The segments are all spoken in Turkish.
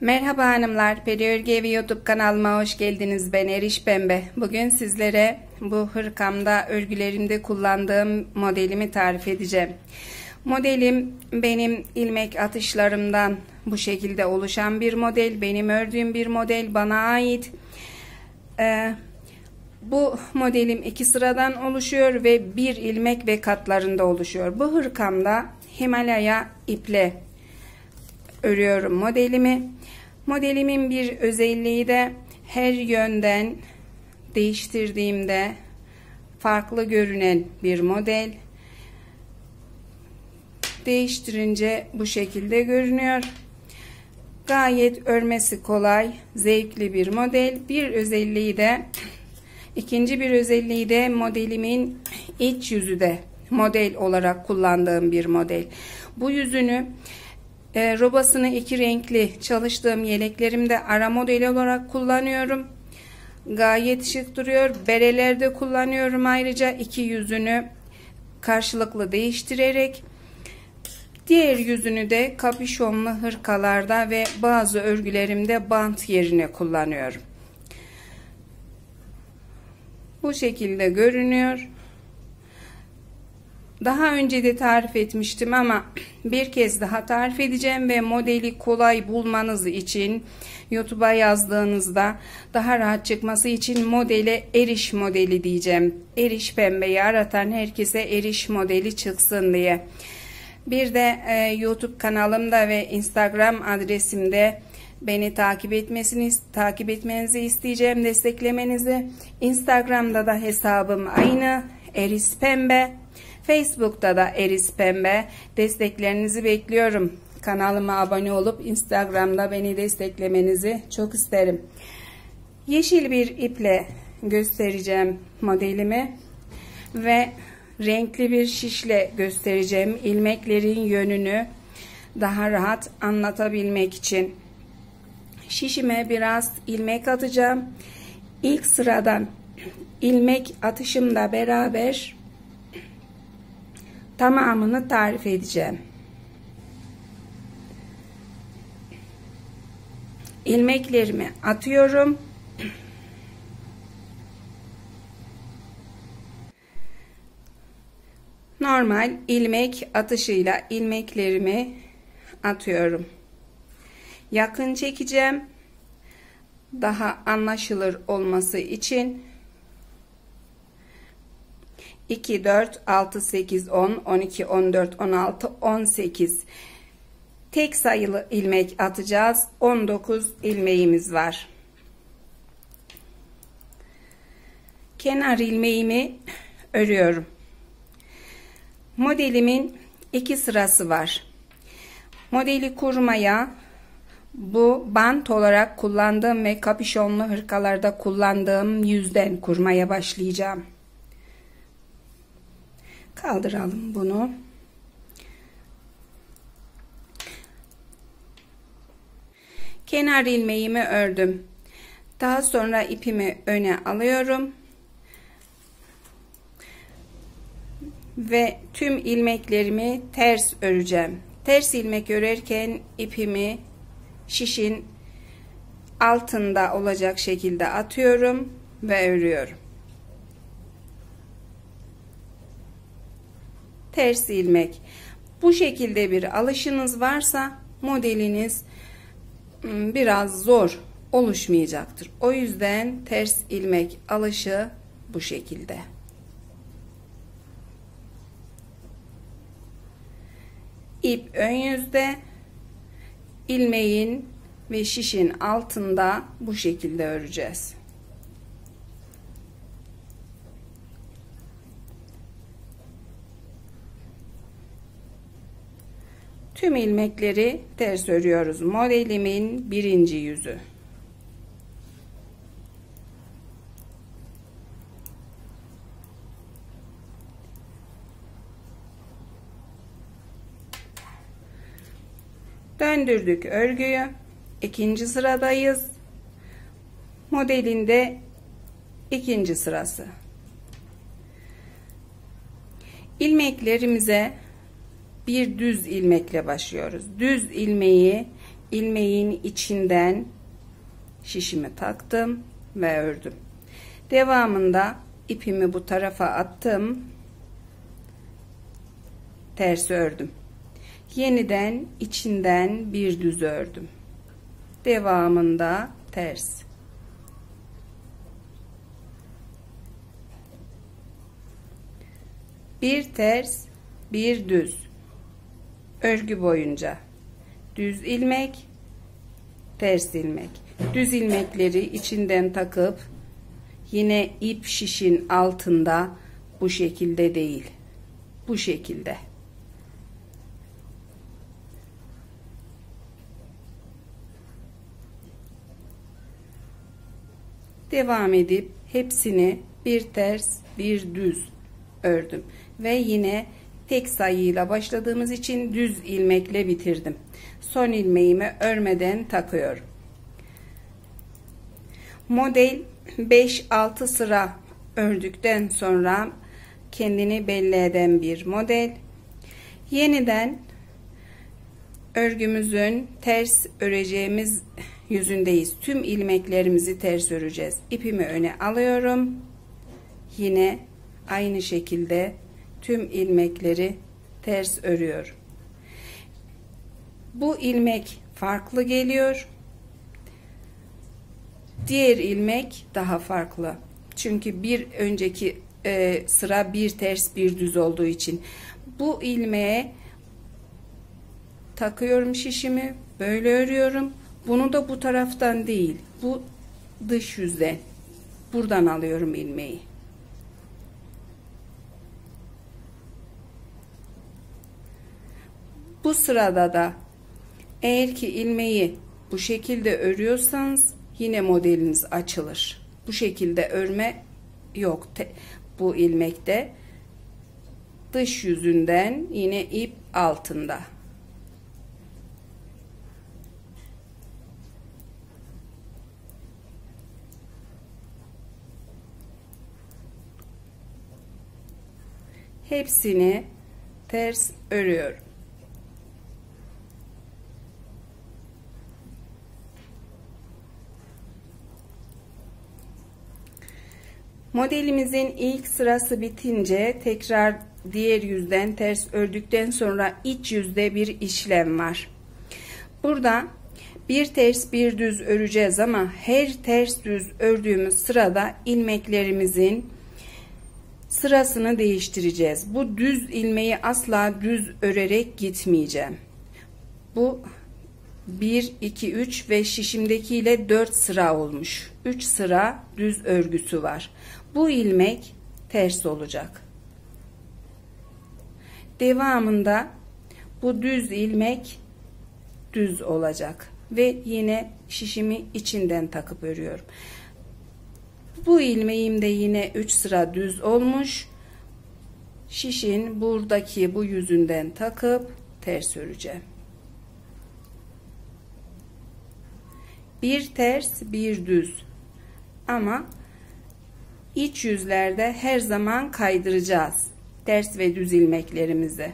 Merhaba hanımlar, Peri Örgü Evi YouTube kanalıma hoş geldiniz. Ben Eriş Pembe. Bugün sizlere bu hırkamda, örgülerimde kullandığım modelimi tarif edeceğim. Modelim benim ilmek atışlarımdan bu şekilde oluşan bir model. Benim ördüğüm bir model, bana ait. Ee, bu modelim iki sıradan oluşuyor ve bir ilmek ve katlarında oluşuyor. Bu hırkamda Himalaya iple örüyorum modelimi. Modelimin bir özelliği de her yönden değiştirdiğimde farklı görünen bir model. Değiştirince bu şekilde görünüyor. Gayet örmesi kolay, zevkli bir model. Bir özelliği de ikinci bir özelliği de modelimin iç yüzü de model olarak kullandığım bir model. Bu yüzünü e, robasını iki renkli çalıştığım yeleklerimde ara modeli olarak kullanıyorum. Gayet şık duruyor. Berelerde kullanıyorum ayrıca iki yüzünü karşılıklı değiştirerek. Diğer yüzünü de kapüşonlu hırkalarda ve bazı örgülerimde bant yerine kullanıyorum. Bu şekilde görünüyor. Daha önce de tarif etmiştim ama bir kez daha tarif edeceğim ve modeli kolay bulmanız için YouTube'a yazdığınızda daha rahat çıkması için modele eriş modeli diyeceğim. Eriş pembeyi aratan herkese eriş modeli çıksın diye. Bir de e, YouTube kanalımda ve Instagram adresimde beni takip etmesini takip etmenizi isteyeceğim desteklemenizi. Instagram'da da hesabım aynı Eris Pembe. Facebook'ta da Eris Pembe. Desteklerinizi bekliyorum. Kanalıma abone olup Instagram'da beni desteklemenizi çok isterim. Yeşil bir iple göstereceğim modelimi ve renkli bir şişle göstereceğim ilmeklerin yönünü daha rahat anlatabilmek için. Şişime biraz ilmek atacağım. İlk sıradan ilmek atışımla beraber tamamını tarif edeceğim. ilmeklerimi atıyorum. Normal ilmek atışıyla ilmeklerimi atıyorum. Yakın çekeceğim. Daha anlaşılır olması için 2, 4, 6, 8, 10, 12, 14, 16, 18 tek sayılı ilmek atacağız. 19 ilmeğimiz var. Kenar ilmeğimi örüyorum. Modelimin iki sırası var. Modeli kurmaya bu bant olarak kullandığım ve kapüşonlu hırkalarda kullandığım yüzden kurmaya başlayacağım. Kaldıralım bunu. Kenar ilmeğimi ördüm. Daha sonra ipimi öne alıyorum. Ve tüm ilmeklerimi ters öreceğim. Ters ilmek örerken ipimi şişin altında olacak şekilde atıyorum ve örüyorum. Ters ilmek. Bu şekilde bir alışınız varsa modeliniz Hmm, biraz zor oluşmayacaktır. O yüzden ters ilmek alışı bu şekilde. İp ön yüzde ilmeğin ve şişin altında bu şekilde öreceğiz. Tüm ilmekleri ters örüyoruz. Modelimin birinci yüzü. Döndürdük örgüyü. İkinci sıradayız. Modelinde ikinci sırası. İlmeklerimize bir düz ilmekle başlıyoruz. Düz ilmeği ilmeğin içinden şişimi taktım ve ördüm. Devamında ipimi bu tarafa attım. Ters ördüm. Yeniden içinden bir düz ördüm. Devamında ters. Bir ters, bir düz. Örgü boyunca düz ilmek, ters ilmek. Düz ilmekleri içinden takıp yine ip şişin altında bu şekilde değil. Bu şekilde. Devam edip hepsini bir ters bir düz ördüm ve yine tek sayıyla başladığımız için düz ilmekle bitirdim. Son ilmeğimi örmeden takıyorum. Model 5-6 sıra ördükten sonra kendini belli eden bir model. Yeniden örgümüzün ters öreceğimiz yüzündeyiz. Tüm ilmeklerimizi ters öreceğiz. İpimi öne alıyorum. Yine aynı şekilde tüm ilmekleri ters örüyorum. Bu ilmek farklı geliyor. Diğer ilmek daha farklı. Çünkü bir önceki e, sıra bir ters bir düz olduğu için bu ilmeğe takıyorum şişimi böyle örüyorum bunu da bu taraftan değil bu dış yüzden buradan alıyorum ilmeği bu sırada da eğer ki ilmeği bu şekilde örüyorsanız yine modeliniz açılır. Bu şekilde örme yok bu ilmekte. Dış yüzünden yine ip altında. Hepsini ters örüyorum Modelimizin ilk sırası bitince tekrar diğer yüzden ters ördükten sonra iç yüzde bir işlem var. Burada bir ters bir düz öreceğiz ama her ters düz ördüğümüz sırada ilmeklerimizin sırasını değiştireceğiz. Bu düz ilmeği asla düz örerek gitmeyeceğim. Bu 1, 2, 3 ve şişimdeki ile 4 sıra olmuş. 3 sıra düz örgüsü var. Bu ilmek ters olacak. Devamında bu düz ilmek düz olacak ve yine şişimi içinden takıp örüyorum. Bu ilmeğim de yine 3 sıra düz olmuş. Şişin buradaki bu yüzünden takıp ters öreceğim. Bir ters, bir düz. Ama iç yüzlerde her zaman kaydıracağız. Ters ve düz ilmeklerimizi.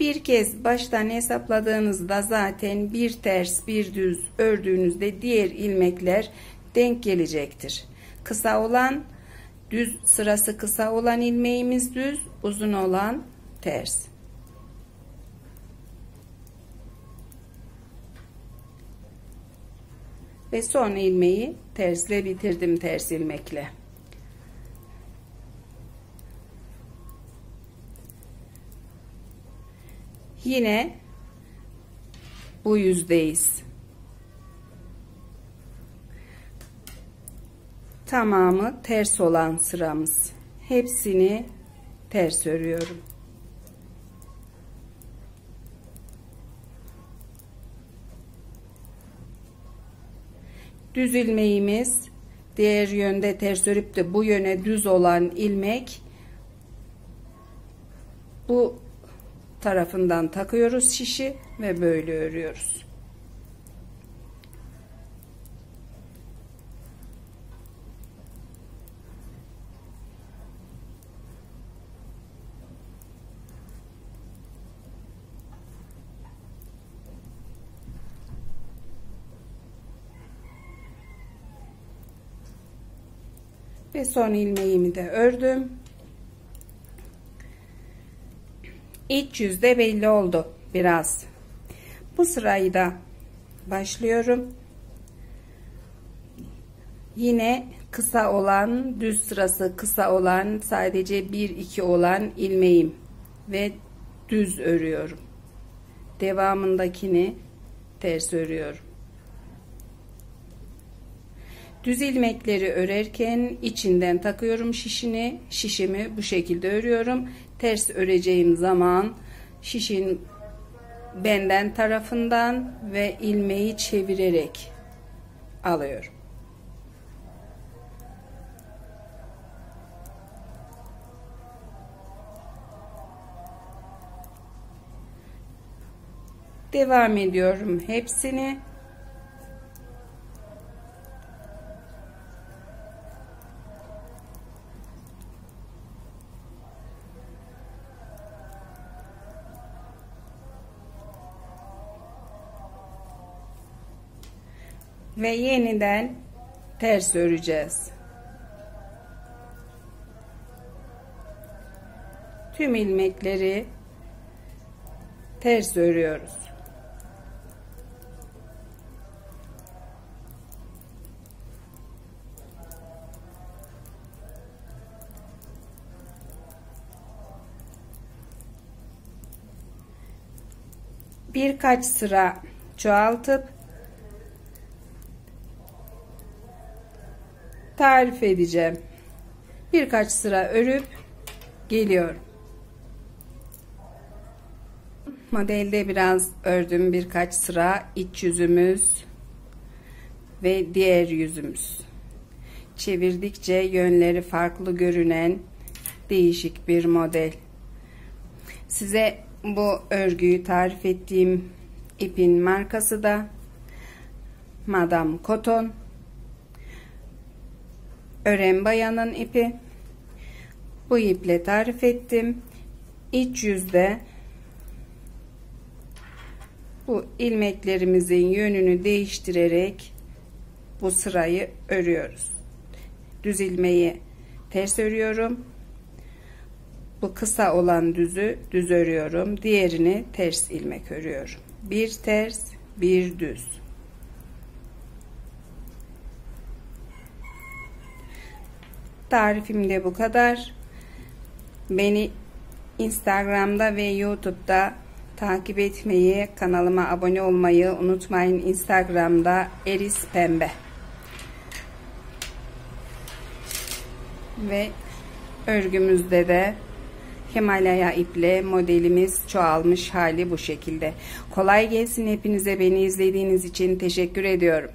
Bir kez baştan hesapladığınızda zaten bir ters bir düz ördüğünüzde diğer ilmekler denk gelecektir. Kısa olan düz sırası kısa olan ilmeğimiz düz, uzun olan ters. Ve son ilmeği tersle bitirdim ters ilmekle. Yine bu yüzdeyiz. Tamamı ters olan sıramız. Hepsini ters örüyorum. Düz ilmeğimiz diğer yönde ters örüp de bu yöne düz olan ilmek bu tarafından takıyoruz şişi ve böyle örüyoruz. Ve son ilmeğimi de ördüm. İç yüzde belli oldu biraz. Bu sırayı da başlıyorum. Yine kısa olan düz sırası kısa olan sadece 1 2 olan ilmeğim ve düz örüyorum. Devamındakini ters örüyorum. Düz ilmekleri örerken içinden takıyorum şişini. Şişimi bu şekilde örüyorum. Ters öreceğim zaman şişin benden tarafından ve ilmeği çevirerek alıyorum. Devam ediyorum hepsini. Ve yeniden ters öreceğiz. Tüm ilmekleri ters örüyoruz. Birkaç sıra çoğaltıp tarif edeceğim. Birkaç sıra örüp geliyorum. Modelde biraz ördüm birkaç sıra iç yüzümüz ve diğer yüzümüz. Çevirdikçe yönleri farklı görünen değişik bir model. Size bu örgüyü tarif ettiğim ipin markası da Madame Cotton. Ören bayanın ipi. Bu iple tarif ettim. İç yüzde bu ilmeklerimizin yönünü değiştirerek bu sırayı örüyoruz. Düz ilmeği ters örüyorum. Bu kısa olan düzü düz örüyorum. Diğerini ters ilmek örüyorum. Bir ters, bir düz. Tarifim de bu kadar. Beni Instagram'da ve YouTube'da takip etmeyi, kanalıma abone olmayı unutmayın. Instagram'da Eris Pembe. Ve örgümüzde de Himalaya iple modelimiz çoğalmış hali bu şekilde. Kolay gelsin hepinize beni izlediğiniz için teşekkür ediyorum.